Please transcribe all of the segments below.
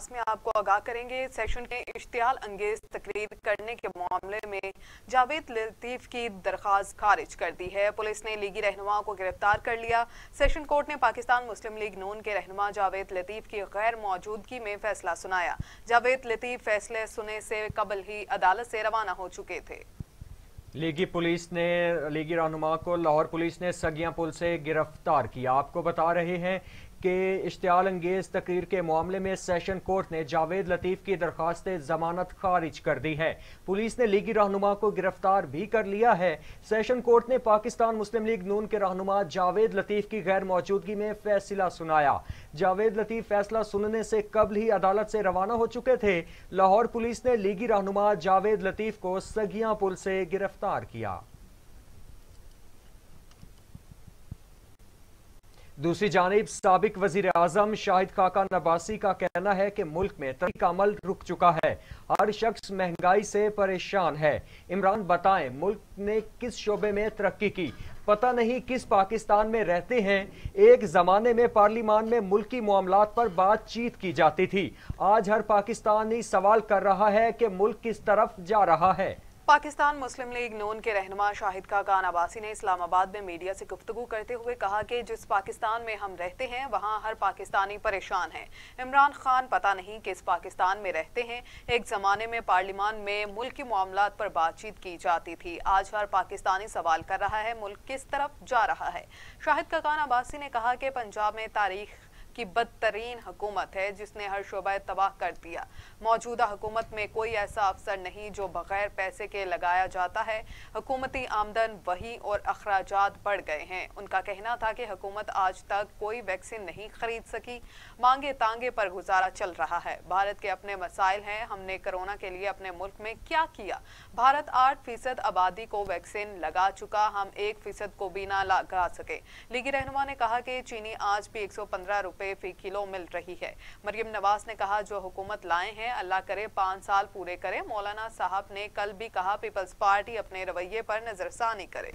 इजलास में आपको आगाह करेंगे। सेशन के इश्तियाल अंगेज तकरीर करने के मामले में जावेद लतीफ की दरख्वास्त खारिज कर दी है। पुलिस ने लीगी रहनुमा को गिरफ़्तार कर लिया। सेशन कोर्ट ने पाकिस्तान मुस्लिम लीग नून के रहनुमा जावेद लतीफ की गैर मौजूदगी में फैसला सुनाया। जावेद लतीफ फैसले सुने से कबल ही अदालत से रवाना हो चुके थे। लीगी पुलिस ने, लीगी रहनुमा को लाहौर पुलिस ने सगिया पुल से गिरफ़्तार किया। आपको बता रहे हैं के इश्तियाल अंगेज तकरीर के मामले में सेशन कोर्ट ने जावेद लतीफ़ की दरख्वास्त जमानत खारिज कर दी है। पुलिस ने लीगी रहनुमा को गिरफ़्तार भी कर लिया है। सेशन कोर्ट ने पाकिस्तान मुस्लिम लीग नून के रहनुमा जावेद लतीफ़ की गैर मौजूदगी में फैसला सुनाया। जावेद लतीफ़ फैसला सुनने से कबल ही अदालत से रवाना हो चुके थे। लाहौर पुलिस ने लीगी रहनुमा जावेद लतीफ़ को सगिया पुल से गिरफ़्तार किया। दूसरी जानब, सबक वज़ीर अजम शाहिद खाका नबासी का कहना है कि मुल्क में तरक्की का अमल रुक चुका है। हर शख्स महँगाई से परेशान है। इमरान बताएँ, मुल्क ने किस शोबे में तरक्की की? पता नहीं किस पाकिस्तान में रहते हैं। एक जमाने में पार्लियामान में मुल्की मामला पर बातचीत की जाती थी। आज हर पाकिस्तानी सवाल कर रहा है कि मुल्क किस तरफ़ जा रहा है। पाकिस्तान मुस्लिम लीग नून के रहनमा शाहिद का खान अब्बासी ने इस्लामाबाद में मीडिया से गुफ्तु करते हुए कहा कि जिस पाकिस्तान में हम रहते हैं, वहाँ हर पाकिस्तानी परेशान है। इमरान खान पता नहीं किस पाकिस्तान में रहते हैं। एक जमाने में पार्लियामान में मुल्क की मामला पर बातचीत की जाती थी। आज हर पाकिस्तानी सवाल कर रहा है, मुल्क किस तरफ़ जा रहा है? शाहिद का खान अब्बासी ने कहा कि पंजाब में तारीख की बदतरीन हुकूमत है, जिसने हर शोबा तबाह कर दिया। मौजूदा हुकूमत में कोई ऐसा अफसर नहीं जो बगैर पैसे के लगाया जाता है। हुकूमती आमदन वही और अखराज बढ़ गए हैं। उनका कहना था कि हुकूमत आज तक कोई वैक्सीन नहीं खरीद सकी। मांगे तांगे पर गुजारा चल रहा है। भारत के अपने मसाइल हैं। हमने कोरोना के लिए अपने मुल्क में क्या किया? भारत आठ फ़ीसद आबादी को वैक्सीन लगा चुका। हम एक फ़ीसद को भी ना लगा सके। लीगी रहनुमा ने कहा कि चीनी आज भी एक सौ पंद्रह रुपए फ़ी किलो मिल रही है। मरियम नवाज़ ने कहा, जो हुकूमत लाए हैं, अल्लाह करे, पाँच साल पूरे करे। मौलाना साहब ने कल भी कहा, पीपल्स पार्टी अपने रवैये पर नजरसानी करे।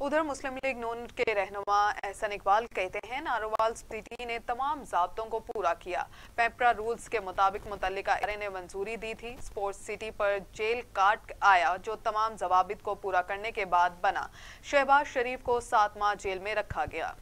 उधर मुस्लिम लीग नून के रहनुमा एहसन इकबाल कहते हैं, नारोवाल सिटी ने तमाम जब्तों को पूरा किया। पेपरा रूल्स के मुताबिक मुतल ने मंजूरी दी थी। स्पोर्ट्स सिटी पर जेल काट आया, जो तमाम जवाबित को पूरा करने के बाद बना। शहबाज शरीफ को सात माह जेल में रखा गया।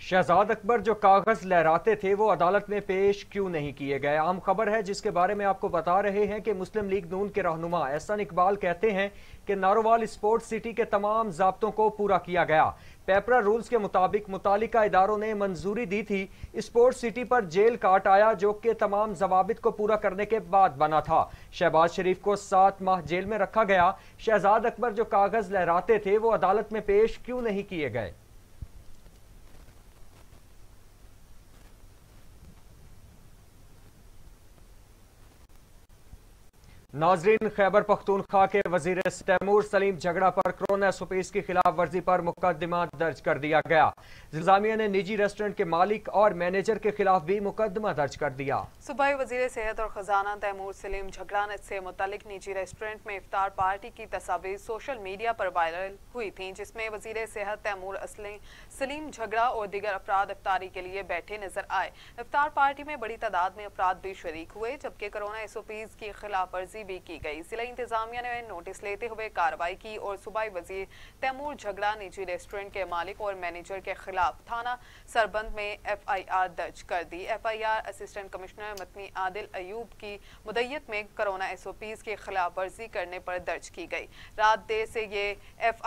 शहजाद अकबर जो कागज़ लहराते थे, वो अदालत में पेश क्यों नहीं किए गए? आम खबर है जिसके बारे में आपको बता रहे हैं कि मुस्लिम लीग नून के रहनुमा एहसन इकबाल कहते हैं कि नारोवाल स्पोर्ट्स सिटी के तमाम जब्तों को पूरा किया गया। पेपरा रूल्स के मुताबिक मुतल इदारों ने मंजूरी दी थी। स्पोर्ट्स सिटी पर जेल काट आया, जो कि तमाम जवाबित को पूरा करने के बाद बना था। शहबाज शरीफ को सात माह जेल में रखा गया। शहजाद अकबर जो कागज़ लहराते थे, वो अदालत में पेश क्यों नहीं किए गए? नाजरीन, खैबर पख्तूनख्वा के वज़ीर तैमूर सलीम झगड़ा पर कोरोना एसओपीज की खिलाफ वर्जी पर मुकदमा दर्ज कर दिया गया। इंतजामिया ने निजी रेस्टोरेंट के मालिक और मैनेजर के खिलाफ भी मुकदमा दर्ज कर दिया। सुबह वज़ीर सेहत और खजाना तैमूर सलीम झगड़ा से मुतलिक निजी रेस्टोरेंट में इफ्तार पार्टी की तस्वीर सोशल मीडिया पर वायरल हुई थी, जिसमें वज़ीर सेहत तैमूर सलीम झगड़ा और दीगर अफराद इफ्तारी के लिए बैठे नज़र आए। इफ्तार पार्टी में बड़ी तादाद में अफराद भी शरीक हुए, जबकि कोरोना एसओपीज की खिलाफ वर्जी भी की गई। जिला इंतजामिया ने नोटिस लेते हुए कार्रवाई की और सूबाई वज़ीर तैमूर झगड़ा निजी रेस्टोरेंट के मालिक और मैनेजर के खिलाफ थाना सरबंद में एफ़ आई आर दर्ज कर दी। F I R assistant commissioner मतनी Adil Ayub की मुदैयत में कोरोना एस ओ की खिलाफ वर्जी करने पर दर्ज की गई। रात देर से ये एफ़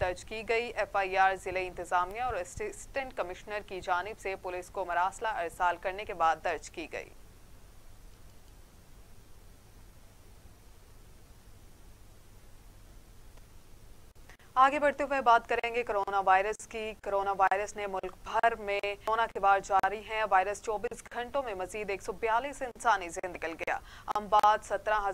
दर्ज की गई। एफ़ आई ज़िले इंतजामिया और असिस्टेंट कमिश्नर की जानब से पुलिस को मरासला अरसाल करने के बाद दर्ज की गई। आगे बढ़ते हुए बात करेंगे कोरोना वायरस की। कोरोना वायरस ने मुल्क भर में कोरोना के बाद जारी है। वायरस 24 घंटों में मजीद एक सौ बयालीस इंसानी से निकल गया। अम्बाद सत्रह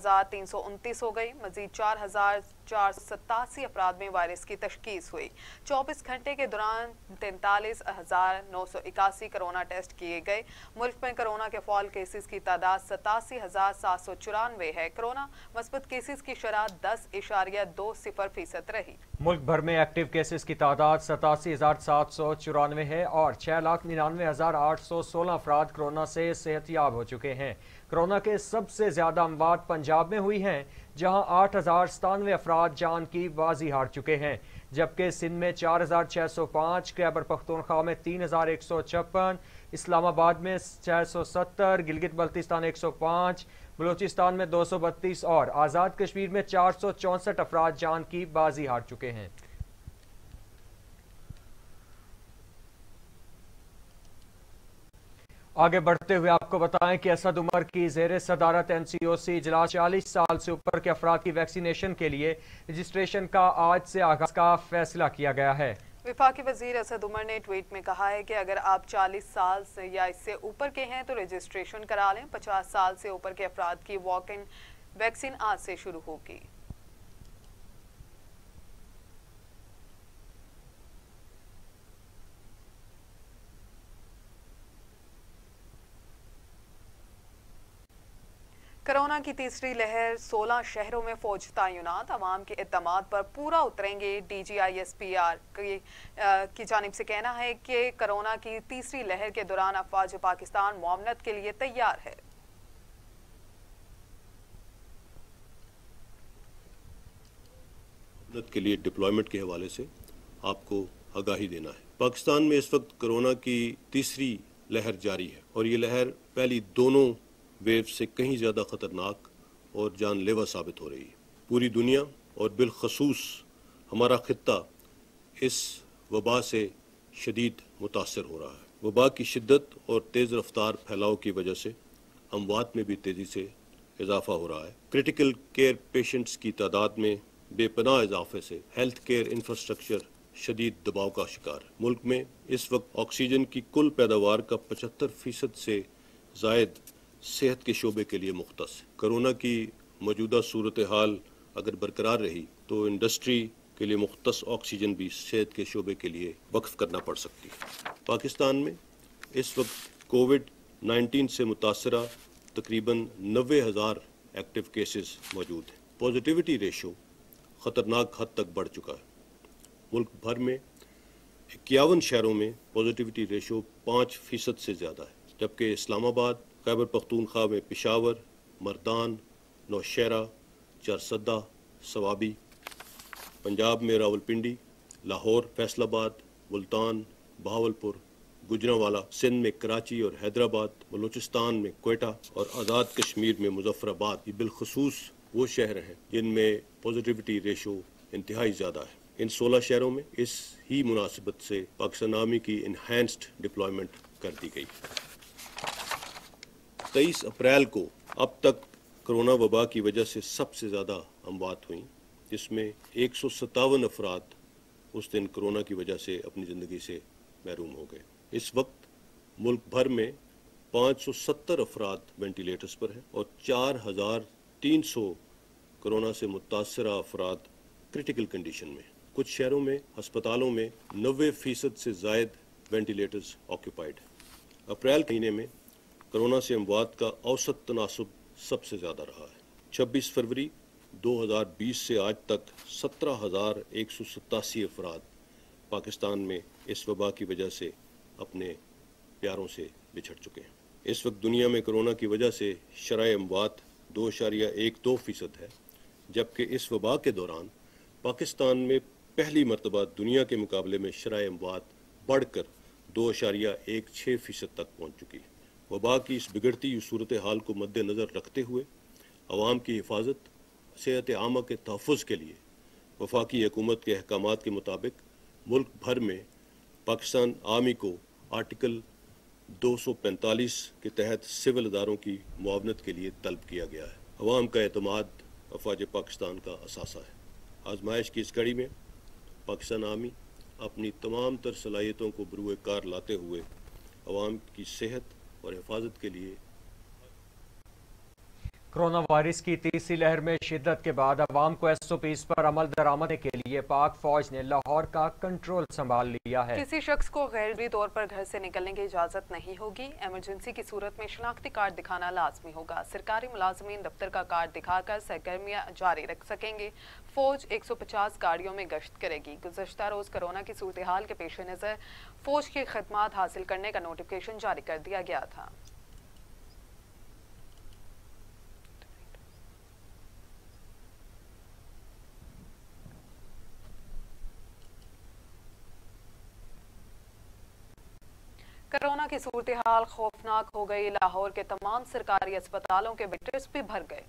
हो गई। मजीद चार हज़ार चार सतासी अफराद में वायरस की तशखीस हुई। 24 घंटे के दौरान तैंतालीस हज़ार नौ सौ इक्यासी कोरोना टेस्ट किए गए। मुल्क में कोरोना के फॉल केसेस की तादाद सतासी हज़ार सात सौ चौरानवे है। कोरोना मस्बत केसेस की शराह दस इशारिया दो सिफर फ़ीसद रही। मुल्क भर में एक्टिव केसेस की तादाद सतासी हज़ार सात सौ चौरानवे है और छः लाख निन्यानवे हज़ार आठ सौ सोलह अफराद कोरोना से सेहतियाब हो चुके हैं। कोरोना के सबसे ज़्यादा अमवात पंजाब में हुई हैं, जहाँ आठ हज़ार सतानवे अफराद जान की बाजी हार चुके हैं, जबकि सिंध में चार हज़ार छः सौ पाँच, कैबर पख्तूनख्वा में तीन हज़ार एक सौ छप्पन, इस्लामाबाद में छः सौ सत्तर, गिलगित बल्तिस्तान एक सौ पाँच बलूचिस्तान में दो सौ बत्तीस और आज़ाद कश्मीर में चार सौ चौंसठ अफराद जान की बाजी हार चुके हैं। आगे बढ़ते हुए आपको बताएँ कि असद उमर की जेर सदारत एन सी ओ सी इजलास चालीस साल से ऊपर के अफराद की वैक्सीनेशन के लिए रजिस्ट्रेशन का आज से आगाज़ का फैसला किया गया है। विफाकी वज़ीर असद उमर ने ट्वीट में कहा है कि अगर आप 40 साल से या इससे ऊपर के हैं तो रजिस्ट्रेशन करा लें। 50 साल से ऊपर के अफराद की वॉक इन वैक्सीन आज से शुरू होगी। कोरोना की तीसरी लहर 16 शहरों में फौज तयनात आवाम के अतमाद पर पूरा उतरेंगे डीजीआईएसपीआर की, की जानब से कहना है कि कोरोना की तीसरी लहर के दौरान अफवाज पाकिस्तान मामलत के लिए तैयार है। के लिए डिप्लॉयमेंट के हवाले से आपको आगाही देना है। पाकिस्तान में इस वक्त कोरोना की तीसरी लहर जारी है और ये लहर पहली दोनों वेव से कहीं ज़्यादा ख़तरनाक और जानलेवा साबित हो रही। है पूरी दुनिया और बिलखसूस हमारा खत्ता इस वबा से शदीद मुतासर हो रहा है। वबा की शिद्दत और तेज़ रफ्तार फैलाव की वजह से अमवात में भी तेज़ी से इजाफा हो रहा है। क्रिटिकल केयर पेशेंट्स की तादाद में बेपनाह इजाफे से हेल्थ केयर इंफ्रास्ट्रक्चर शदीद दबाव का शिकार। मुल्क में इस वक्त ऑक्सीजन की कुल पैदावार का पचहत्तर फ़ीसद से जायद सेहत के शोबे के लिए मुख्त कोरोना की मौजूदा सूरत हाल अगर बरकरार रही तो इंडस्ट्री के लिए मुख्त ऑक्सीजन भी सेहत के शोबे के लिए वक्फ करना पड़ सकती है। पाकिस्तान में इस वक्त कोविड 19 से मुतासरा तकरीबन नबे हज़ार एक्टिव केसेस मौजूद हैं। पॉजिटिविटी रेशो ख़तरनाक हद तक बढ़ चुका है। मुल्क भर में इक्यावन शहरों में पॉजिटिविटी रेशो पाँच फ़ीसद से ज़्यादा है, जबकि इस्लामाबाद खैबर पख्तूनख्वा में पिशावर मरदान नौशहरा चरसदा सवाबी पंजाब में रावलपिंडी लाहौर फैसलाबाद मुल्तान बहावलपुर गुजरावाला सिंध में कराची और हैदराबाद बलूचिस्तान में कोयटा और आज़ाद कश्मीर में मुजफ्फराबाद ये बिलखसूस वो शहर हैं जिनमें पॉजिटिविटी रेशो इंतहाई ज़्यादा है इन सोलह शहरों में इस ही मुनासिबत से पाकिस्तान आर्मी की इन्हेंस्ड डिप्लॉयमेंट कर दी गई तेईस अप्रैल को अब तक कोरोना वबा की वजह से सबसे ज़्यादा अमवात हुई, जिसमें एक सौ सत्तावन अफराद उस दिन कोरोना की वजह से अपनी ज़िंदगी से महरूम हो गए। इस वक्त मुल्क भर में पाँच सौ सत्तर अफराद वेंटिलेटर्स पर हैं और चार हज़ार तीन सौ कोरोना से मुतासर अफराद क्रिटिकल कंडीशन में कुछ शहरों में, अस्पतालों में नबे फ़ीसद से जायद वेंटिलेटर्स ऑक्यूपाइड है। अप्रैल महीने में कोरोना से अमवात का औसत तनासब सबसे ज़्यादा रहा है। 26 फरवरी 2020 से आज तक सत्रह हज़ार एक सौ सतासी अफराद पाकिस्तान में इस वबा की वजह से अपने प्यारों से बिछड़ चुके हैं। इस वक्त दुनिया में कोरोना की वजह से शराय अमवात दो अशारिया एक दो फ़ीसद है, जबकि इस वबा के दौरान पाकिस्तान में पहली मरतबा दुनिया के मुकाबले में शराय अमवात बढ़कर दो अशारिया एक छः फ़ीसद तक पहुँच चुकी है। वबा की इस बिगड़ती सूरत हाल को मद्देनज़र रखते हुए आवाम की हिफाजत सेहत आमा के तहफ़ के लिए वफाकी हुकूमत के अहकाम के मुताबिक मुल्क भर में पाकिस्तान आर्मी को आर्टिकल 245 के तहत सिविल अदारों की मुआवनत के लिए तलब किया गया है। अवाम का अतमाद अफवाज पाकिस्तान का असासा है। आजमाइश की इस कड़ी में पाकिस्तान आर्मी अपनी तमाम तर सलाहियतों को बरूए कार लाते हुए आवाम की सेहत और हिफाजत के लिए कोरोना वायरस की तीसरी लहर में शिद्दत के बाद अवाम को एस ओ पीज पर अमल दरामद के लिए पाक फौज ने लाहौर का कंट्रोल संभाल लिया है। किसी शख्स को गैरवी तौर पर घर से निकलने की इजाज़त नहीं होगी। एमरजेंसी की सूरत में शनाख्ती कार्ड दिखाना लाजमी होगा। सरकारी मुलाजमीन दफ्तर का कार्ड दिखाकर सरगर्मियाँ जारी रख सकेंगे। फौज 150 गाड़ियों में गश्त करेगी। गुजशत रोज कोरोना की सूरत हाल के पेश नज़र फौज की खदमात हासिल करने का नोटिफिकेशन जारी कर दिया गया था। कोरोना की सूरत हाल खौफनाक हो गई। लाहौर के तमाम सरकारी अस्पतालों के बेड्स भी भर गए।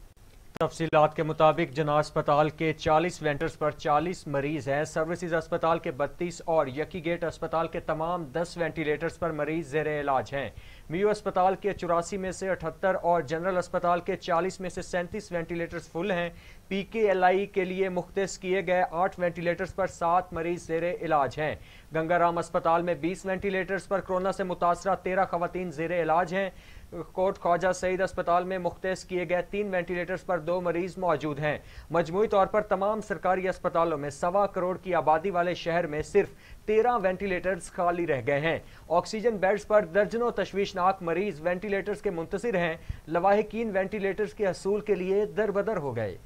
तफसीलात के मुताबिक जना अस्पताल के 40 वेंटर्स पर 40 मरीज़ हैं, सर्विसेज़ अस्पताल के 32 और यकी गेट अस्पताल के तमाम 10 वेंटिलेटर्स पर मरीज़ जेर इलाज हैं। मीयू अस्पताल के चौरासी में से अठहत्तर और जनरल अस्पताल के 40 में से सैंतीस वेंटिलेटर्स फुल हैं। पी के एल आई के लिए मुख्त किए गए आठ वेंटिलेटर्स पर सात मरीज़ जेर इलाज हैं। गंगाराम अस्पताल में बीस वेंटिलेटर्स पर कोरोना से मुतासर तेरह खवतिन जेर इलाज हैं। कोट ख्वाजा सईद अस्पताल में मुख्त किए गए तीन वेंटिलेटर्स पर दो मरीज़ मौजूद हैं। मजमू तौर पर तमाम सरकारी अस्पतालों में सवा करोड़ की आबादी वाले शहर में सिर्फ़ तेरह वेंटिलेटर्स खाली रह गए हैं। ऑक्सीजन बेड्स पर दर्जनों तशवीशनाक मरीज़ वेंटिलेटर्स के मुंतजर हैं। लवाहकिन वेंटिलेटर्स के असूल के लिए दर बदर हो गए।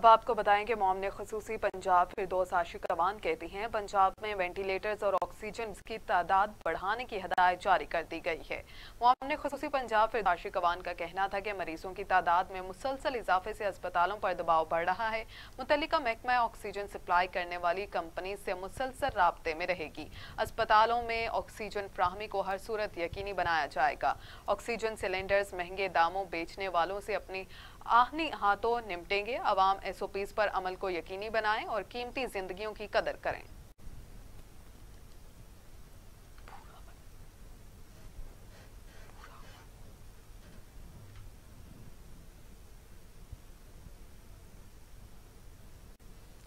अब आपको बताएँ कि मोम ने खसूसी पंजाब फिर दो आशिक कवान कहती हैं, पंजाब में वेंटिलेटर्स और ऑक्सीजन की तादाद बढ़ाने की हदायत जारी कर दी गई है। मोम ने खसूसी पंजाब फिर आशिक कवान का कहना था कि मरीजों की तादाद में मुसलसल इजाफे से अस्पतालों पर दबाव बढ़ रहा है। मुतल महकमा ऑक्सीजन सप्लाई करने वाली कंपनी से मुसलसल रबते में रहेगी। अस्पतालों में ऑक्सीजन फ्राहमी को हर सूरत यकीनी बनाया जाएगा। ऑक्सीजन सिलेंडर्स महँगे दामों बेचने वालों से अपनी आहनी हाथों निपटेंगे। अवाम एस ओ पीज पर अमल को यकीनी बनाएँ और कीमती जिंदगियों की कदर करें।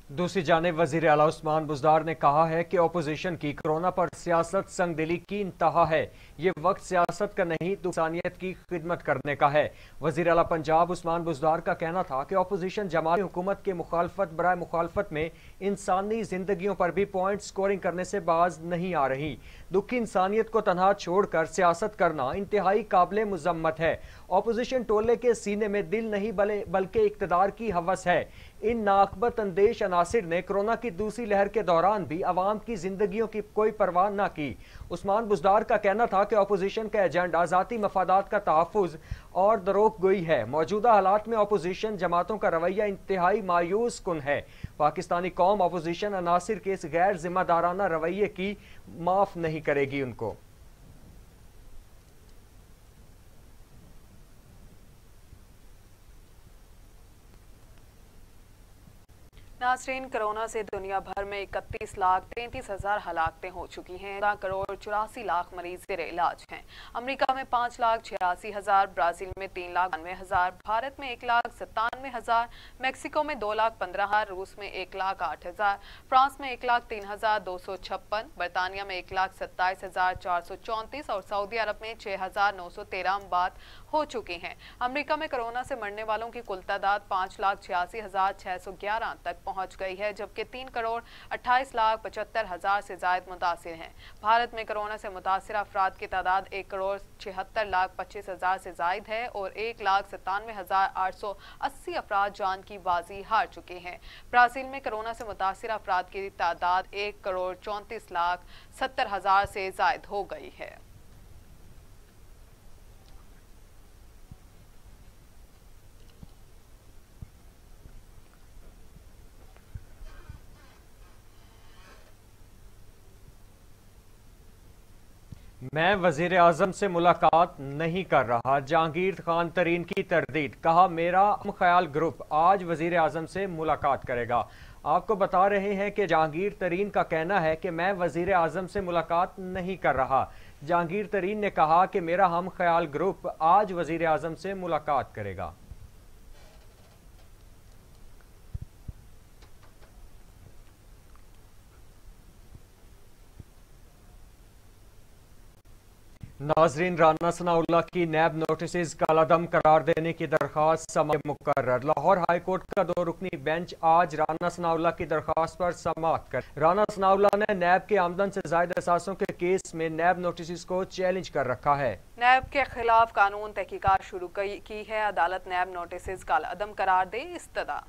दूसरी जानब वज़ीर अला उस्मान बुजदार ने कहा है कि अपोजिशन की कोरोना पर सियासत संगदिली की इंतहा है। ये वक्त सियासत का नहीं दुसानियत की खिदमत करने का है। वज़ीर अला पंजाब उस्मान बुजदार का कहना था कि अपोजिशन जमात हुकूमत के मुखालफत बर मुखालफत में इंसानी जिंदगियों पर भी पॉइंट स्कोरिंग करने से बाज नहीं आ रही। दुखी इंसानियत को तनहा छोड़कर सियासत करना इंतहाई काबिल मजम्मत है। अपोजिशन टोले के सीने में दिल नहीं बल्कि इकतदार की हवस है। इन नाकबत अंदेश अनासिर ने कोरोना की दूसरी लहर के दौरान भी आवाम की जिंदगियों की कोई परवाह न की। उस्मान बुजदार का कहना था कि अपोजिशन का एजेंडा ज़ाती मफादात का तहफ़ और दरोक गोई है। मौजूदा हालात में अपोजिशन जमातों का रवैया इंतहाई मायूस कन है। पाकिस्तानी कौम अपोजिशन अनासर के इस गैर जिम्मेदाराना रवैये की माफ़ नहीं करेगी उनको। नासरीन, कोरोना से दुनिया भर में इकतीस लाख तैंतीस हज़ार हलाकतें हो चुकी हैं। दो करोड़ चौरासी लाख मरीज़ जेर इलाज हैं। अमेरिका में पाँच लाख छियासी हज़ार, ब्राज़ील में तीन लाख बानवे हज़ार, भारत में एक लाख सत्तानवे हज़ार, मैक्सिको में दो लाख पंद्रह हज़ार, रूस में एक लाख आठ हज़ार, फ्रांस में एक लाख तीन हज़ार दो सौ छप्पन, बरतानिया में एक लाख सत्ताईस हज़ार चार सौ चौंतीस और सऊदी अरब में छह हज़ार नौ सौ तेरह बात हो चुकी हैं। अमेरिका में कोरोना से मरने वालों की कुल तादाद पाँच लाख छियासी हज़ार छह सौ ग्यारह तक पहुँच गई है, जबकि तीन करोड़ अट्ठाईस लाख पचहत्तर हज़ार से जायद मुतासर हैं। भारत में कोरोना से मुतासर अफराद की तादाद एक करोड़ छिहत्तर लाख पच्चीस हज़ार से जायद है और एक लाख सत्तानवे हज़ार आठ सौ अस्सी अफराद जान की बाजी हार चुके हैं। ब्राज़ील में कोरोना से मुतासर अफराद की तादाद एक करोड़ चौंतीस लाख सत्तर हज़ार से जायद हो गई है। मैं वज़ीर अजम से मुलाकात नहीं कर रहा। जहांगीर खान तरीन की तरदीद, कहा, मेरा ख्याल ग्रुप आज वज़ीर अजम से मुलाकात करेगा। आपको बता रहे हैं कि जहांगीर तरीन का कहना है कि मैं वज़ीर अजम से मुलाकात नहीं कर रहा। जहांगीर तरीन ने कहा कि मेरा हम ख्याल ग्रुप आज वज़ीर अजम से मुलाकात करेगा। नाजरीन, राना सनाउल्ला की नैब नोटिस कलादम करार देने की दरख्वास्त समय मुकर लाहौर हाई कोर्ट का दो रुकनी बेंच आज राना सनाउल्ला की दरख्वास्त पर समाप्त कर राना सनाउल्ला ने नैब के आमदन से जायद असासों के केस में नैब नोटिस को चैलेंज कर रखा है। नैब के खिलाफ कानून तहकीकत शुरू की है। अदालत नैब नोटिस कलादम करार दे इस्तदा।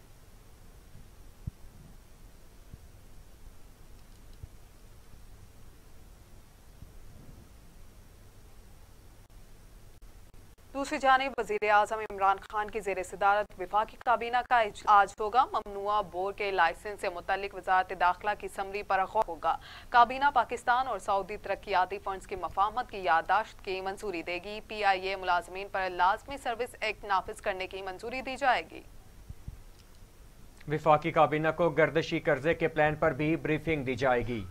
दूसरी जानब वज़ीर अजम इमरान खान की जेर सदारत विफाकी काबीना का आज होगा। ममनुआ बोर्ड के लाइसेंस से मुतलिक वजारत दाखिला की समरी पर गौर होगा। काबीना पाकिस्तान और सऊदी तरक्याती फंड्स की मफामत की यादाश्त की मंजूरी देगी। पी आई ए मुलाजमीन पर लाजमी सर्विस एक्ट नाफिज करने की मंजूरी दी जाएगी। विफाकी काबीना को गर्दशी कर्जे के प्लान पर भी ब्रीफिंग दी जाएगी।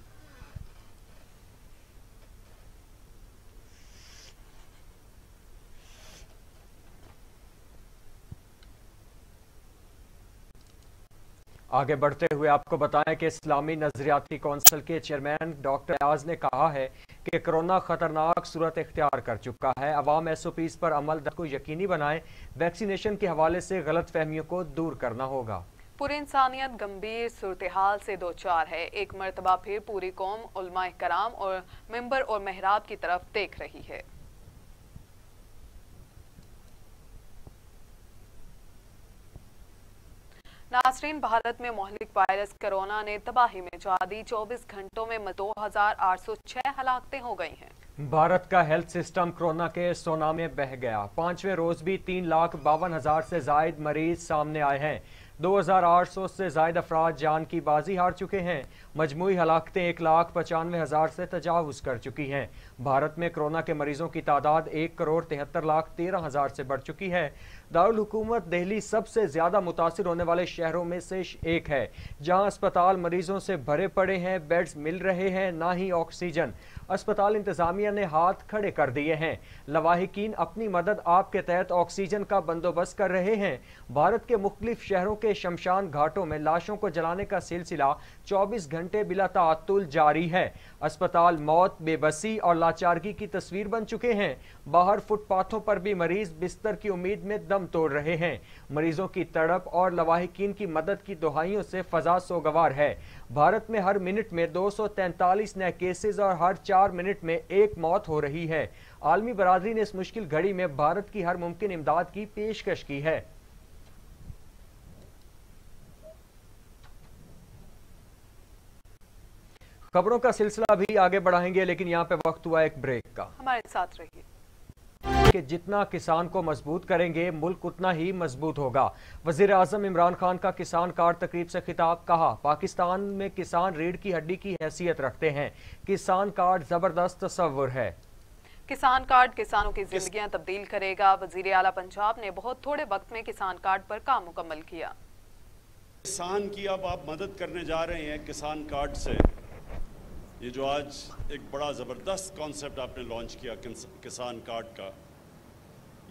आगे बढ़ते हुए आपको बताएँ कि इस्लामी नजरियाती कौंसिल के चेयरमैन डॉक्टर अयाज ने कहा है कि कोरोना खतरनाक सूरत इख्तियार कर चुका है। अवाम एस ओ पीज पर अमल दर को यकीनी बनाए। वैक्सीनेशन के हवाले से गलत फहमियों को दूर करना होगा। पूरी इंसानियत गंभीर सूरत हाल से दो चार है। एक मरतबा फिर पूरी कौम कराम और मेंबर और महराब की तरफ़ देख रही है। नासरीन, भारत में मोहलिक वायरस कोरोना ने तबाही में दी चौबीस घंटों में दो हज़ार आठ सौ छह हलाकतें हो गई हैं। भारत का हेल्थ सिस्टम कोरोना के सोना में बह गया। पाँचवें रोज भी तीन लाख बावन हज़ार से जायद मरीज़ सामने आए हैं। 2800 से जायद अफराज जान की बाजी हार चुके हैं। मजमू हलाकतें एक लाख पचानवे हज़ार से तजावज़ कर चुकी हैं। भारत में कोरोना के मरीजों की तादाद एक करोड़ तिहत्तर लाख तेरह हज़ार से बढ़ चुकी है। दारुलकूमत दिल्ली सबसे ज़्यादा मुतासर होने वाले शहरों में से एक है, जहाँ अस्पताल मरीजों से भरे पड़े हैं, बेड्स मिल रहे हैं, ना ही ऑक्सीजन। अस्पताल इंतजामिया ने हाथ खड़े कर दिए हैं। लवाहिकीन अपनी मदद आपके तहत ऑक्सीजन का बंदोबस्त कर रहे हैं। भारत के मुख्तलिफ़ शहरों के शमशान घाटों में लाशों को जलाने का सिलसिला 24 घंटे बिला तातुल जारी है। अस्पताल मौत, बेबसी और लाचारगी की तस्वीर बन चुके हैं। बाहर फुटपाथों पर भी मरीज़ बिस्तर की उम्मीद में दम तोड़ रहे हैं। मरीजों की तड़प और लवाहिकीन की मदद की दुहाइयों से फजा सोगवार है। भारत में हर मिनट में दो सौ तैंतालीस नए केसेज और हर चार मिनट में एक मौत हो रही है। आलमी बरादरी ने इस मुश्किल घड़ी में भारत की हर मुमकिन इमदाद की पेशकश की है। खबरों का सिलसिला भी आगे बढ़ाएँगे, लेकिन यहाँ पे वक्त हुआ एक ब्रेक का। हमारे साथ रहिए। कि जितना किसान को मज़बूत करेंगे मुल्क उतना ही मज़बूत होगा। वज़ीर आज़म इमरान खान का किसान कार्ड तकरीब से खिताब कहा पाकिस्तान में किसान रीढ़ की हड्डी की हैसियत रखते हैं। किसान कार्ड ज़बरदस्त तस्वुर है। किसान कार्ड किसानों की जिंदगियाँ तब्दील करेगा। वज़ीर आला पंजाब ने बहुत थोड़े वक्त में किसान कार्ड पर काम मुकम्मल किया। किसान की अब आप मदद करने जा रहे हैं किसान कार्ड से। ये जो आज एक बड़ा ज़बरदस्त कॉन्सेप्ट आपने लॉन्च किया किसान कार्ड का।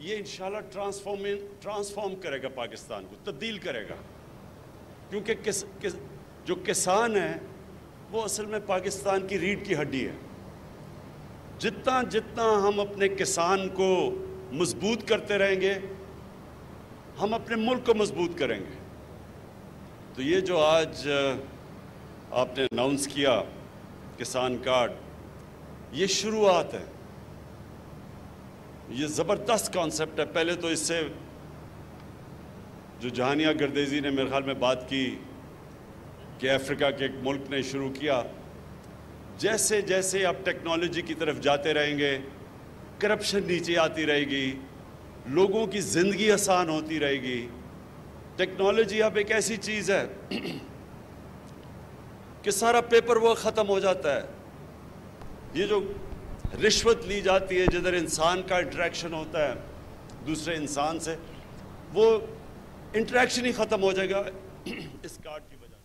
ये इंशाल्लाह ट्रांसफॉर्म ट्रांसफॉर्म करेगा पाकिस्तान को तब्दील करेगा। क्योंकि किस, किस जो किसान है वो असल में पाकिस्तान की रीढ़ की हड्डी है। जितना जितना हम अपने किसान को मज़बूत करते रहेंगे हम अपने मुल्क को मज़बूत करेंगे। तो ये जो आज आपने अनाउंस किया किसान कार्ड ये शुरुआत है। ये ज़बरदस्त कॉन्सेप्ट है। पहले तो इससे जो जहानिया गर्देजी ने मेरे ख्याल में बात की कि अफ्रीका के एक मुल्क ने शुरू किया, जैसे जैसे आप टेक्नोलॉजी की तरफ़ जाते रहेंगे करप्शन नीचे आती रहेगी, लोगों की ज़िंदगी आसान होती रहेगी। टेक्नोलॉजी अब एक ऐसी चीज़ है कि सारा पेपर वर्क ख़त्म हो जाता है। ये जो रिश्वत ली जाती है जिधर इंसान का इंटरेक्शन होता है दूसरे इंसान से वो इंटरेक्शन ही ख़त्म हो जाएगा इस कार्ड की वजह से।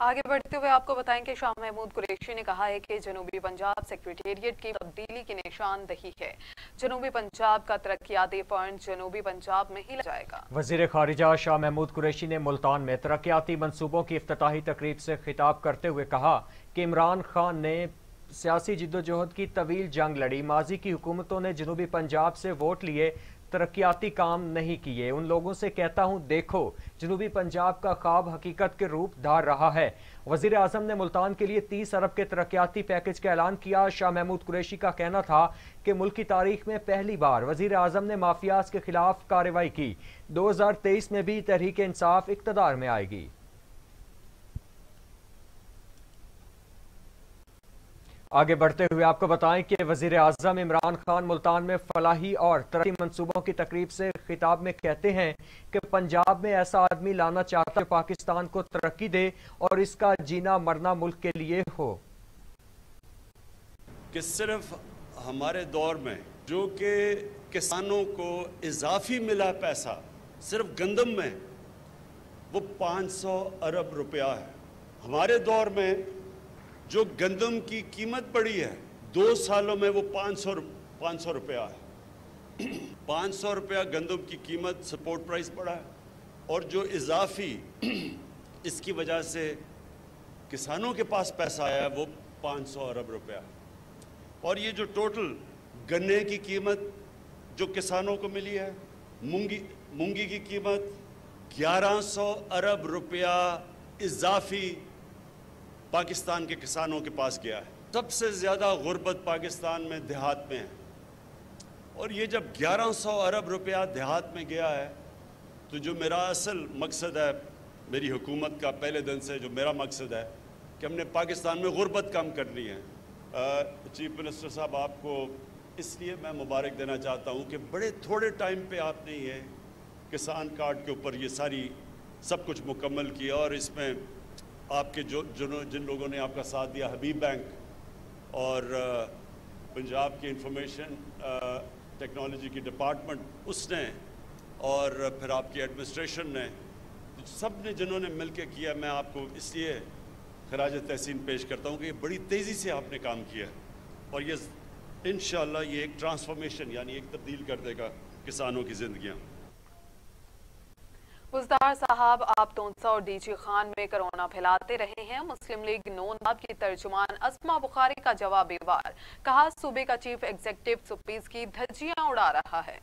आगे बढ़ते हुए आपको बताएँ कि शाह महमूद कुरैशी ने कहा है कि जनूबी पंजाब सेक्रेटेरिएट की तब्दीली की निशानदही है। जनूबी पंजाब का तरक्याती फंड जनूबी पंजाब में ही जाएगा। वज़ीर खारिजा शाह महमूद कुरैशी ने मुल्तान में तरक्याती मनसूबों की अफ्ताही तकरीब से खिताब करते हुए कहा कि इमरान खान ने सियासी जिद्दोजहद की तवील जंग लड़ी। माजी की हुकूमतों ने जनूबी पंजाब से वोट लिए, तरक्याती काम नहीं किए। उन लोगों से कहता हूँ, देखो, जनूबी पंजाब का ख्वाब हकीकत के रूप धार रहा है। वज़ीर अजम ने मुल्तान के लिए तीस अरब के तरक्याती पैकेज का ऐलान किया। शाह महमूद कुरैशी का कहना था कि मुल्क की तारीख में पहली बार वज़ीर अजम ने माफियाज के खिलाफ कार्रवाई की। दो हज़ार तेईस में भी तहरीक इंसाफ इकतदार में आएगी। आगे बढ़ते हुए आपको बताएँ कि वज़ीर अजम इमरान खान मुल्तान में फलाही और तरक्की मनसूबों की तकरीब से खिताब में कहते हैं कि पंजाब में ऐसा आदमी लाना चाहता है पाकिस्तान को तरक्की दे और इसका जीना मरना मुल्क के लिए हो। कि सिर्फ़ हमारे दौर में जो कि किसानों को इजाफी मिला पैसा, सिर्फ़ गंदम में, वो 500 अरब रुपया है। हमारे दौर में जो गंदम की कीमत बढ़ी है, दो सालों में वो पाँच सौ पाँच सौ रुपया है। पाँच सौ रुपया गंदम की कीमत सपोर्ट प्राइस बढ़ा है और जो इजाफी इसकी वजह से किसानों के पास पैसा आया है, वो पाँच सौ अरब रुपया और ये जो टोटल गन्ने की कीमत जो किसानों को मिली है, मूँगी मूँगी की कीमत 1100 अरब रुपया इजाफी पाकिस्तान के किसानों के पास गया है। सबसे ज़्यादा गुर्बत पाकिस्तान में देहात में है। और ये जब 1100 अरब रुपया देहात में गया है तो जो मेरा असल मकसद है, मेरी हुकूमत का पहले दिन से जो मेरा मकसद है, कि हमने पाकिस्तान में गुर्बत कम करनी है। चीफ मिनिस्टर साहब, आपको इसलिए मैं मुबारक देना चाहता हूँ कि बड़े थोड़े टाइम पे आपने ये किसान कार्ड के ऊपर ये सारी सब कुछ मुकम्मल किया और इसमें आपके जो जिन जिन लोगों ने आपका साथ दिया, हबीब बैंक और पंजाब की इंफॉर्मेशन टेक्नोलॉजी की डिपार्टमेंट उसने और फिर आपकी एडमिनिस्ट्रेशन ने सबने जिन्होंने मिल के किया, मैं आपको इसलिए खराज तहसीन पेश करता हूँ कि ये बड़ी तेज़ी से आपने काम किया और ये इन ये एक ट्रांसफॉर्मेशन यानी एक तब्दील कर देगा किसानों की ज़िंदियाँ बुजदार साहब, आप तोनसा और डीजी खान में कोरोना फैलाते रहे हैं। मुस्लिम लीग नोन की तर्जुमान असमा बुखारी का जवाब बेवार। कहा, सूबे का चीफ एग्जेक्टिव सुपीज की धज्जियाँ उड़ा रहा है।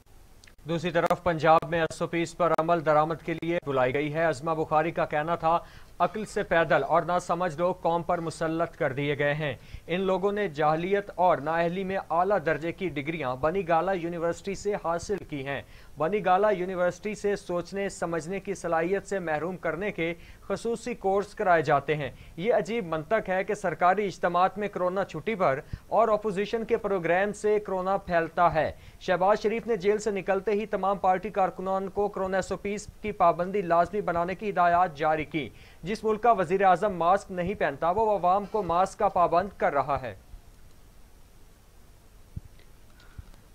दूसरी तरफ़, पंजाब में एसओपीज पर अमल दरामद के लिए बुलाई गई है। अजमा बुखारी का कहना था, अक्ल से पैदल और ना समझ लोग कौम पर मुसलत कर दिए गए हैं। इन लोगों ने जाहलीत और नाअहली में आला दर्जे की डिग्रियाँ बनी गाला यूनिवर्सिटी से हासिल की हैं। बनी गाला यूनिवर्सिटी से सोचने, समझने की सलाहियत से महरूम करने के खसूसी कोर्स कराए जाते हैं। ये अजीब मंतक है कि सरकारी इज्तम में कोरोना छुट्टी पर और अपोजिशन के प्रोग्राम से कोरोना फैलता है। शहबाज शरीफ ने जेल से निकलते ही तमाम पार्टी कारकुनान को कोरोना एस की पाबंदी लाजमी बनाने की हिदायत जारी की, जिस मुल्क का वज़ीर अजम मास्क नहीं पहनता, वो अवाम को मास्क का पाबंद कर रहा है।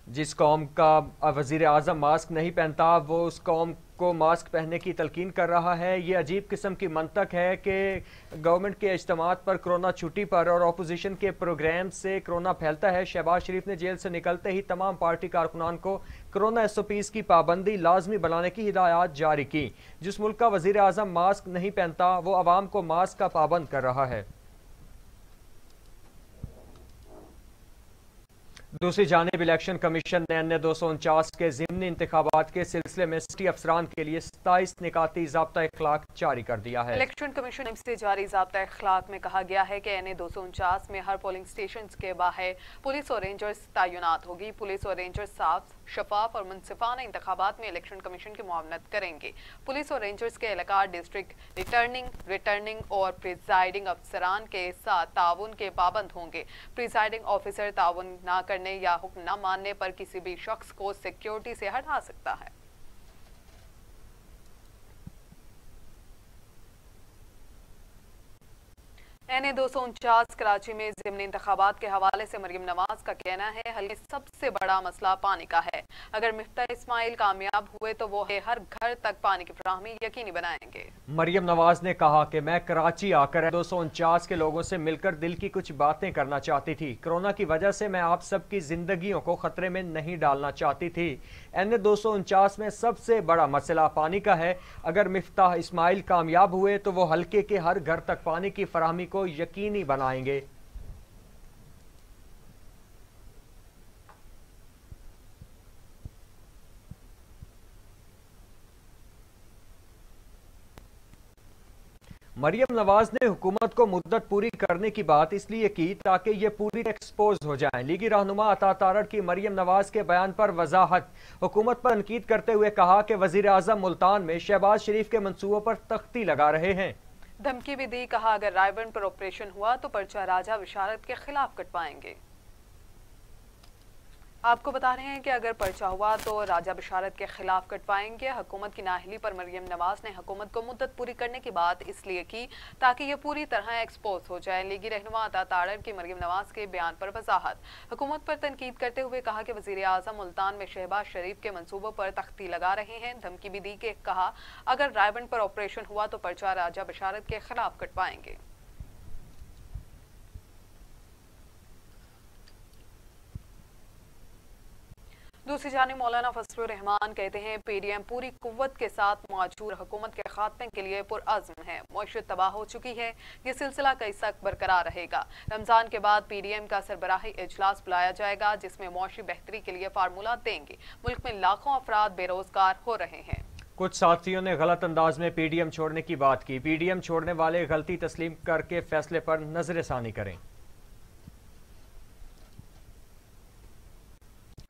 जिस कौम का वज़ीर अजम मास्क नहीं पहनता, वो उस कौम को मास्क पहनने की तलकिन कर रहा है। ये अजीब किस्म की मंतक है कि गवर्नमेंट के अजतम पर कोरोना छुट्टी पर और अपोजिशन के प्रोग्राम से कोरोना फैलता है। शहबाज शरीफ ने जेल से निकलते ही तमाम पार्टी कारकुनान को कोरोना एस ओ पीज़ की पाबंदी लाजमी बनाने की हिदायत जारी की। जिस मुल्क का वज़ीर अजम मास्क नहीं पहनता, वो आवाम को मास्क का पाबंद कर रहा है। दूसरी जानब इलेक्शन कमीशन ने अन्य दो सौ उनचास के जिमनी इंतबात के सिलसिले में सिटी अफसरान के लिए सताईस निकाती जबता अखलाक जारी कर दिया है। इलेक्शन कमीशन से जारी जबता अखलाक में कहा गया है कि एन ए दो सौ उनचास में हर पोलिंग स्टेशन के बाहर पुलिस और रेंजर्स तैनात होगी। पुलिस और रेंजर्स साफ़ शफाफ और मुनसिफाना इंतबात में इलेक्शन कमीशन की मुआवनत करेंगे। पुलिस और रेंजर्स के एहलकार डिस्ट्रिक्ट रिटर्निंग रिटर्निंग और प्रिजाइडिंग अफसरान के साथ ताउन के पाबंद होंगे। प्रिजाइडिंग ऑफिसर ताउन ना करने या हुक्म न मानने पर किसी भी शख्स को सिक्योरिटी से हटा सकता है। एन ए दो सौ उनचास कराची में जिमनी इंतबात के हवाले से मरीम नवाज़ का कहना है हल सबसे बड़ा मसला पानी का है। अगर मिफ्ता इस्माइल कामयाब हुए तो वो हर घर तक पानी की फ्राहमी यकीनी बनाएँगे। मरियम नवाज़ ने कहा कि मैं कराची आकर दो सौ उनचास के लोगों से मिलकर दिल की कुछ बातें करना चाहती थी। कोरोना की वजह से मैं आप सबकी जिंदगियों को खतरे में नहीं डालना चाहती थी। एन ए दो सौ उनचास में सबसे बड़ा मसला पानी का है। अगर मिफ्ता इस्माइल कामयाब हुए तो वो हल्के के हर घर तक पानी की फराहमी को को यकीनी बनाएँगे। मरियम नवाज़ ने हुकूमत को मुद्दत पूरी करने की बात इसलिए की ताकि ये पूरी एक्सपोज हो जाए। लीगी रहनुमा अता तारड़ की मरियम नवाज़ के बयान पर वजाहत। हुकूमत पर तनकीद करते हुए कहा कि वज़ीर अजम मुल्तान में शहबाज शरीफ के मनसूबों पर तख्ती लगा रहे हैं। धमकी भी दी, कहा, अगर रायबन पर ऑपरेशन हुआ तो पर्चा राजा विशारत के खिलाफ कटवाएँगे। आपको बता रहे हैं कि अगर पर्चा हुआ तो राजा बिशारत के खिलाफ कटवाएँगे। हुकूमत की नाहली पर मरियम नवाज़ ने हुकूमत को मुद्दत पूरी करने की बात इसलिए की ताकि ये पूरी तरह एक्सपोज हो जाए। लीगी रहनुमा अता की मरियम नवाज़ के बयान पर वजाहत। हुकूमत पर तनकीद करते हुए कहा कि वज़ीर अजम मुल्तान में शहबाज शरीफ के मनसूबों पर तख्ती लगा रहे हैं। धमकी भी दी के कहा, अगर रायबंड पर ऑपरेशन हुआ तो पर्चा राजा बिशारत के खिलाफ कटवाएँगे। दूसरी जानी मौलाना फसलुर रहमान कहते हैं, पीडीएम पूरी कुत के साथ मौजूद हुकूमत के खात्मे के लिए पुरज़म है। मीशत तबाह हो चुकी है, ये सिलसिला कई सख्त बरकरार रहेगा। रमज़ान के बाद पीडीएम का सरबराही इजलास बुलाया जाएगा, जिसमें मुशी बेहतरी के लिए फार्मूला देंगे। मुल्क में लाखों अफराद बेरोजगार हो रहे हैं। कुछ साथियों ने गलत अंदाज में पीडीएम छोड़ने की बात की। पीडीएम छोड़ने वाले गलती तस्लीम करके फैसले पर नजरसानी करें।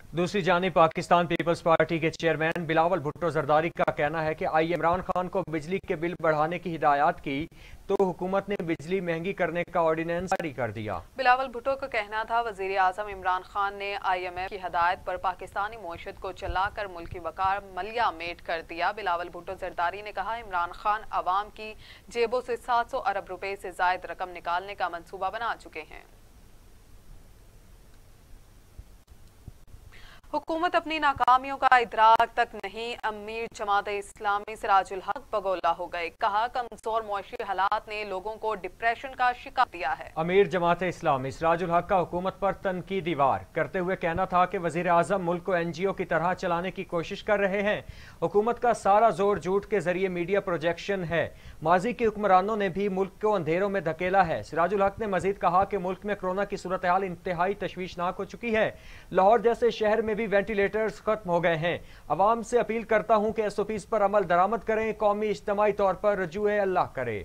दूसरी जानी पाकिस्तान पीपल्स पार्टी के चेयरमैन बिलावल भुट्टो जरदारी का कहना है कि आई इमरान खान को बिजली के बिल बढ़ाने की हिदायत की तो हुकूमत ने बिजली महँगी करने का ऑर्डिनेंस जारी कर दिया। बिलावल भुट्टो का कहना था, वज़ीर आज़म इमरान खान ने आई एम एफ़ की हदायत पर पाकिस्तानी मीशत को चलाकर मुल्की वकार मलिया मेट कर दिया। बिलावल भुट्टो जरदारी ने कहा, इमरान खान आवाम की जेबों से सात सौ अरब रुपए से जायद रकम निकालने का मनसूबा बना चुके हैं। हुकूमत अपनी नाकामियों का इदराक तक नहीं, अमीर जमात इस्लामी सिराजुल हक बगोला हो गए। कहा, कमज़ोर मुशी हालात ने लोगों को डिप्रेशन का शिकार दिया है। अमीर जमात इस्लामी सिराजुल हक का हुकूमत पर तनकीदी वार करते हुए कहना था कि वज़ीर आज़म मुल्क को एन जी ओ की तरह चलाने की कोशिश कर रहे हैं। हुकूमत का सारा ज़ोर झूठ के ज़रिए मीडिया प्रोजेक्शन है। माजी के हुक्मरानों ने भी मुल्क को अंधेरों में धकेला है। सिराजुल हक ने मजीद कहा कि मुल्क में कोरोना की सूरत हाल इंतहाई तशवीशनाक हो चुकी है। लाहौर जैसे शहर में भी वेंटिलेटर्स खत्म हो गए हैं। अवाम से अपील करता हूँ कि एस ओ पीज पर अमल दरामद करें, कौमी इज्तमाही तौर पर रजू अल्लाह करे।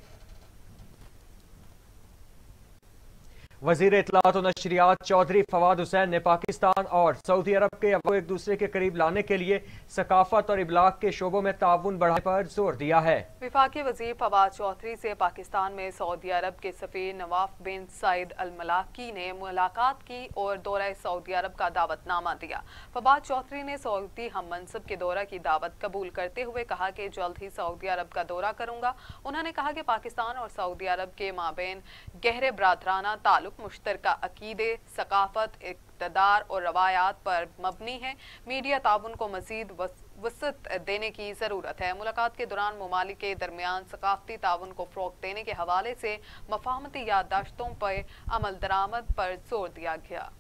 वज़ीर इतलात नशरियात चौधरी फवाद हुसैन ने पाकिस्तान और सऊदी अरब के एक दूसरे के करीब लाने के लिए सकाफत और इबलाग के शोबों में ताउन बढ़ाने पर ज़ोर दिया है। विफाक वज़ीर फवाद चौधरी से पाकिस्तान में सऊदी अरब के सफ़ीर नवाफ बिन सईद अल मलाकी ने मुलाकात की और दौरा सऊदी अरब का दावतनामा दिया। फवाद चौधरी ने सऊदी हम मनसब के दौरा की दावत कबूल करते हुए कहा कि जल्द ही सऊदी अरब का दौरा करूँगा। उन्होंने कहा कि पाकिस्तान और सऊदी अरब के माबेन गहरे बरदराना ताल्लुक ताल्लुक मुश्तर अकीदे, सकाफत, इकतदार और रवायात पर मबनी है। मीडिया ताउन को मजीद वसत देने की ज़रूरत है। मुलाकात के दौरान ममालिक के दरमियान सकाफती ताउन को फ़रोग देने के हवाले से मफाहमती याददाश्तों पर अमल दरामद पर ज़ोर दिया गया।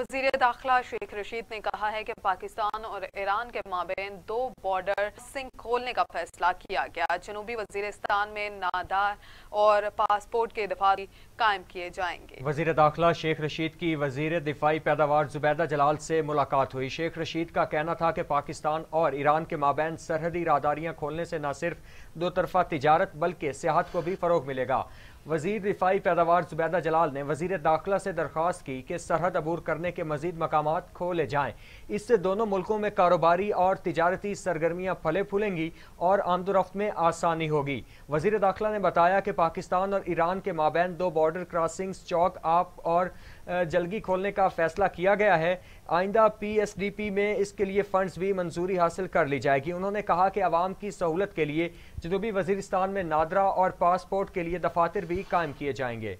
वज़ीर दाखिला शेख रशीद ने कहा है कि पाकिस्तान और ईरान के माबेन दो बॉर्डर सिंह खोलने का फैसला किया गया। जनूबी वजीरस्तान में नादार और पासपोर्ट के दफ़ा कायम किए जाएँगे। वज़ीर दाखिला शेख रशीद की वज़ीर दिफाई पैदावार जुबैदा जलाल से मुलाकात हुई। शेख रशीद का कहना था कि पाकिस्तान और ईरान के माबेन सरहदी रादारियाँ खोलने से न सिर्फ़ दो तरफा तजारत, बल्कि सियाहत को भी फ़रोग मिलेगा। वज़ीर रिफाई पैदावार जुबैदा जलाल ने वज़ीर दाखिला से दरख्वास्त की कि सरहद अबूर करने के मजीद मकाम खोले जाएँ। इससे दोनों मुल्कों में कारोबारी और तजारती सरगर्मियाँ फले फूलेंगी और आमदोरफ्त में आसानी होगी। वज़ीर दाखिला ने बताया कि पाकिस्तान और ईरान के माबेन दो बॉर्डर क्रॉसिंग चौक, आप और जल्दी खोलने का फैसला किया गया है। आइंदा पीएसडीपी में इसके लिए फंड्स भी मंजूरी हासिल कर ली जाएगी। उन्होंने कहा कि आवाम की सहूलत के लिए जनूबी वजीरस्तान में नादरा और पासपोर्ट के लिए दफातर भी कायम किए जाएँगे।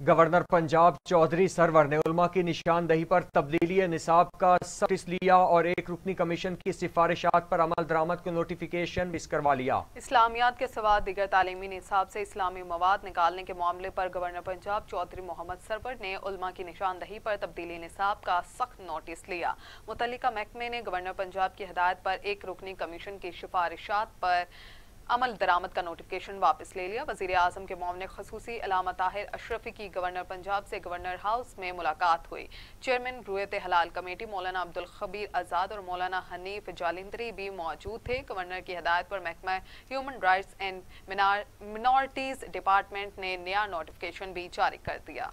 गवर्नर पंजाब चौधरी सरवर ने उलमा की निशानदही पर तब्दीली निसाब का नोटिस लिया और एक रुकनी कमीशन की सिफारिशात पर अमल दरामद को नोटिफिकेशन मिस करवा लिया। इस्लामियात के सवा दिगर तालीमी निसाब से इस्लामी मवाद निकालने के मामले पर गवर्नर पंजाब चौधरी मोहम्मद सरवर ने उलमा की निशानदही पर तब्दीली निसाब का सख्त नोटिस लिया। मुतल महकमे ने गवर्नर पंजाब की हदायत पर एक रुकनी कमीशन की सिफारिशात पर अमल दरामद का नोटिफिकेशन वापस ले लिया। वज़ीर आज़म के मामले खसूसी अलामा ताहिर अशरफी की गवर्नर पंजाब से गवर्नर हाउस में मुलाकात हुई। चेयरमैन रुयत हलाल कमेटी, मौलाना अब्दुल खबीर आज़ाद और मौलाना हनीफ जालिंदरी भी मौजूद थे। गवर्नर की हदायत पर महकमा human rights and minorities department ने नया नोटिफिकेशन भी जारी कर दिया।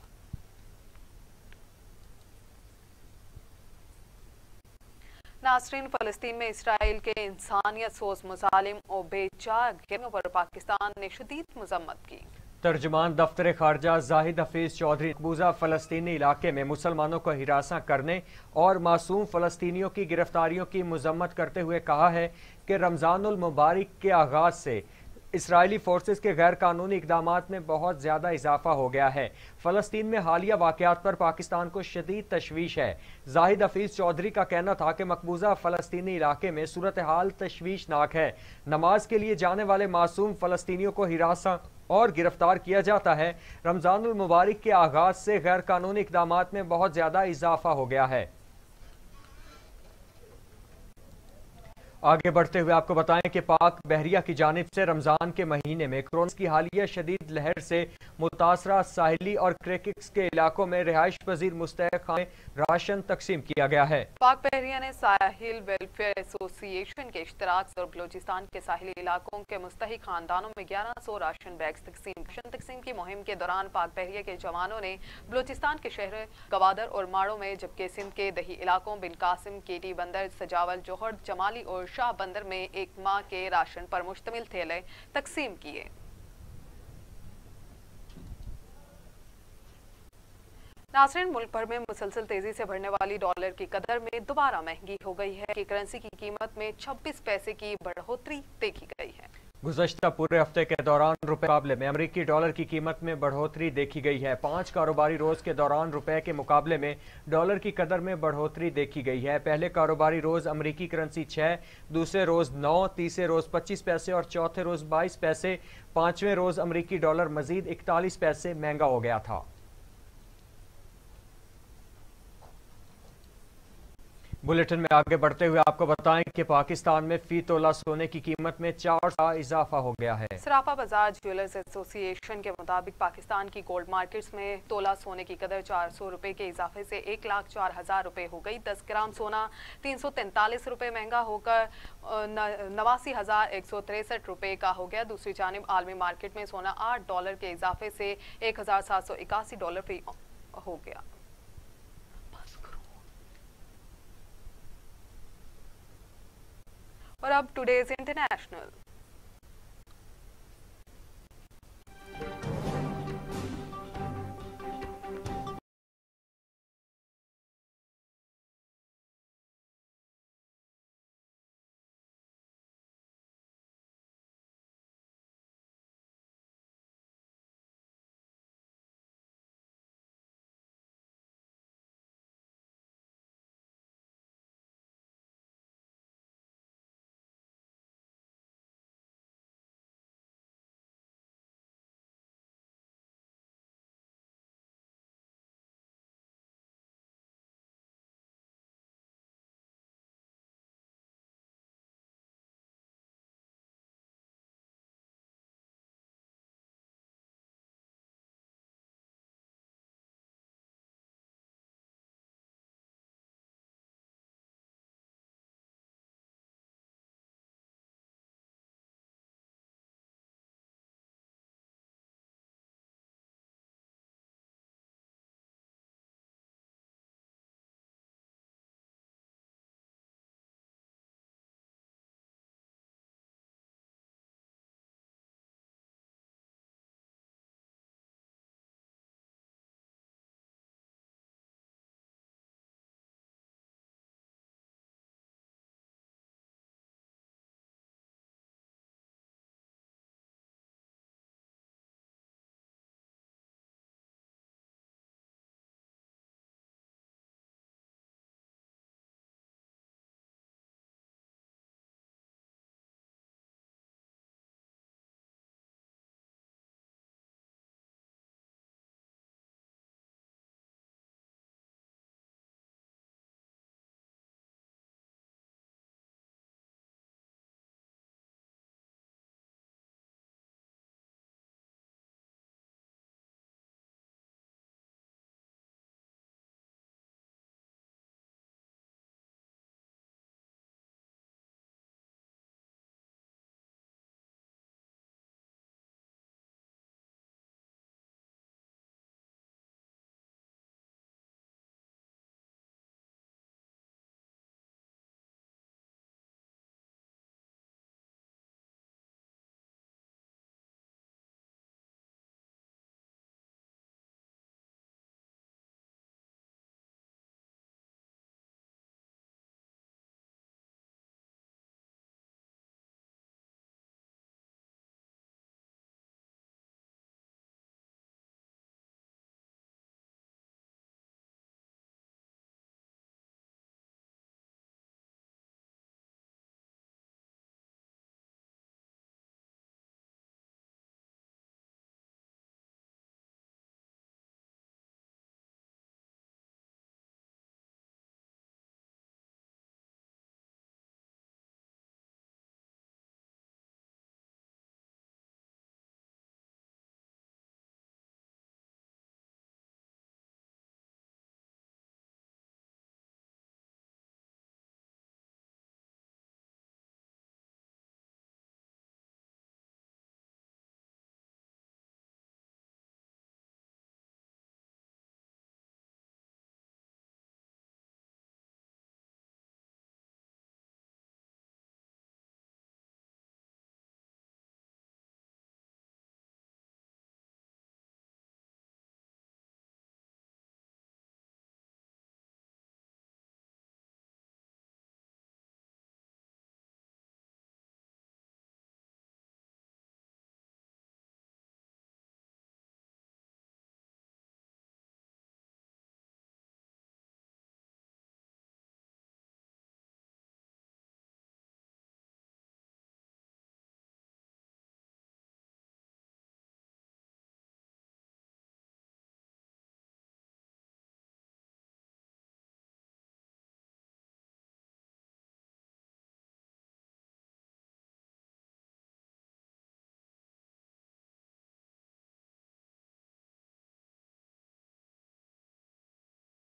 नासरीन फ़लस्तीन में इसराइल के इंसानियत सोज मुजालिम और बेचार पर पाकिस्तान ने शदीद मजम्मत की। तर्जमान दफ्तर खारजा जाहिद हफीज चौधरी मकबूजा फ़लस्तनी इलाके में मुसलमानों को हिरासा करने और मासूम फ़लस्तियों की गिरफ्तारियों की मजम्मत करते हुए कहा है कि रमज़ानमबारक के आगाज़ से इसराइली फोर्सेस के गैर कानूनी इकदाम में बहुत ज़्यादा इजाफा हो गया है। फ़लस्तीन में हालिया वाक़ात पर पाकिस्तान को शदीद तशवीश है। जाहिद हफीज़ चौधरी का कहना था कि मकबूजा फ़लस्तनी इलाके में सूरत हाल तशवीशनाक है। नमाज़ के लिए जाने वाले मासूम फ़लस्तियों को हिरासा और गिरफ़्तार किया जाता है। रमज़ान मुबारक के आगाज़ से गैर कानूनी इकदाम में बहुत ज़्यादा इजाफा हो गया है। आगे बढ़ते हुए आपको बताएँ कि पाक बहरिया की जानब से रमज़ान के महीने में कोरोना की हालिया शदीद लहर से मुतासरा साहली और क्रेकिक्स के इलाकों में रिहाइश पजीर मुस्तक खाने राशन तकसीम किया गया है। पाक बहरिया ने साहिल वेलफेयर एसोसिएशन के इश्तराक और बलोचिस्तान के साहली इलाकों के मुस्तक खानदानों में ग्यारह सौ राशन बैग तकसीम राशन तकसीम की मुहिम के दौरान पाक बहरिया के जवानों ने बलोचिस्तान के शहर गवादर और माड़ो में, जबकि सिंध के दही इलाकों बिन कासिम, केटी बंदर, सजावल, जौहर जमाली और शाह बंदर में एक माह के राशन पर मुश्तमिल थैले तकसीम किए। नासरीन, मुल्क भर में मुसलसल तेज़ी से बढ़ने वाली डॉलर की कदर में दोबारा महँगी हो गई है। कि करेंसी की कीमत में 26 पैसे की बढ़ोतरी देखी गई है। गुजशत पूरे हफ़्ते के दौरान रुपए मुकाबले में अमरीकी डॉलर की कीमत में बढ़ोतरी देखी गई है। पाँच कारोबारी रोज के दौरान रुपए के मुकाबले में डॉलर की कदर में बढ़ोतरी देखी गई है। पहले कारोबारी रोज अमरीकी करेंसी छह, दूसरे रोज नौ, तीसरे रोज पच्चीस पैसे और चौथे रोज बाईस पैसे, पाँचवें रोज अमरीकी डॉलर मजीद इकतालीस पैसे महँगा हो गया था। बुलेटिन में आगे बढ़ते हुए आपको बताएँ कि पाकिस्तान में फ़ी तोला सोने की कीमत में चार का इजाफा हो गया है। सराफा बाज़ार ज्वेलर्स एसोसिएशन के मुताबिक पाकिस्तान की गोल्ड मार्केट्स में तोला सोने की कदर चार सौ रुपए के इजाफे से एक लाख चार हज़ार रुपए हो गई। दस ग्राम सोना तीन सौ तैंतालीस रुपए महँगा होकर नवासी हज़ार एक सौ तिरसठ रुपए का हो गया। दूसरी जानब आलमी मार्केट में सोना आठ डॉलर के इजाफे से एक हज़ार सात सौ इक्यासी डॉलर हो गया। और अब टुडेज इंटरनेशनल